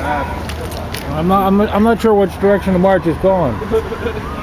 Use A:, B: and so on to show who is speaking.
A: I'm not, I'm, not sure which direction the march is going.